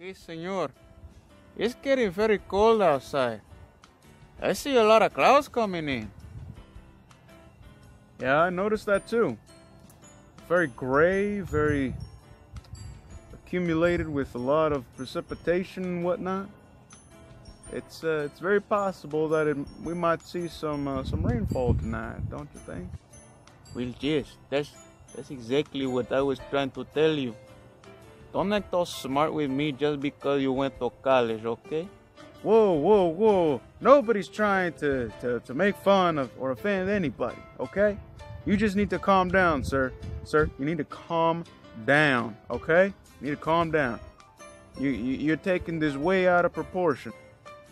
Hey, senor. It's getting very cold outside. I see a lot of clouds coming in. Yeah, I noticed that too. Very gray, very accumulated with a lot of precipitation and whatnot. It's uh, it's very possible that it, we might see some uh, some rainfall tonight, don't you think? Well, yes, that's that's exactly what I was trying to tell you. Don't act all smart with me just because you went to college, okay? Whoa, whoa, whoa! Nobody's trying to, to, to make fun of or offend anybody, okay? You just need to calm down, sir. Sir, you need to calm down, okay? You need to calm down. You, you you're taking this way out of proportion.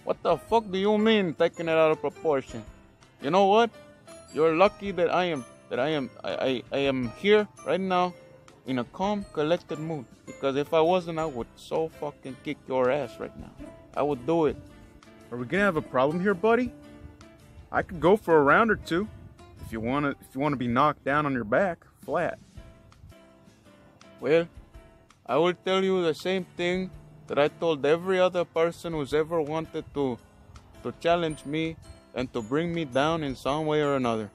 What the fuck do you mean taking it out of proportion? You know what? You're lucky that I am that I am I, I, I am here right now in a calm, collected mood. Because if I wasn't, I would so fucking kick your ass right now. I would do it. Are we gonna have a problem here, buddy? I could go for a round or two if you wanna if you wanna be knocked down on your back, flat. Well, I will tell you the same thing that I told every other person who's ever wanted to to challenge me and to bring me down in some way or another.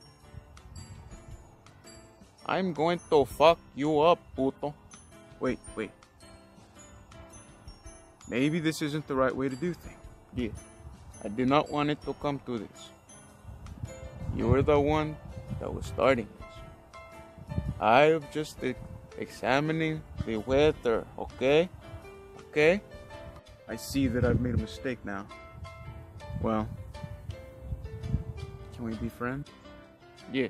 I'm going to fuck you up, puto. Wait, wait. Maybe this isn't the right way to do things. Yeah, I did not want it to come to this. You were the one that was starting this. I'm just e- examining the weather, okay? Okay? I see that I've made a mistake now. Well, can we be friends? Yeah,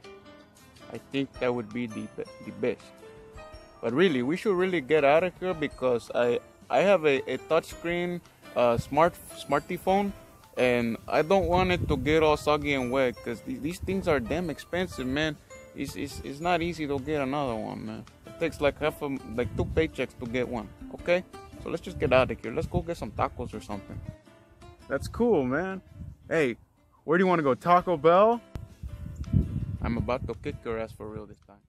I think that would be the, the best. But really, we should really get out of here because I I have a, a touchscreen uh, smart smarty phone and I don't want it to get all soggy and wet because these, these things are damn expensive, man. It's, it's, it's not easy to get another one, man. It takes like half of like two paychecks to get one. Okay, so let's just get out of here. Let's go get some tacos or something. That's cool, man. Hey, where do you want to go? Taco Bell? I'm about to kick your ass for real this time.